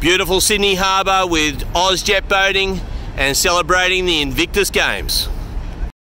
Beautiful Sydney Harbour with Ozjet boating and celebrating the Invictus Games.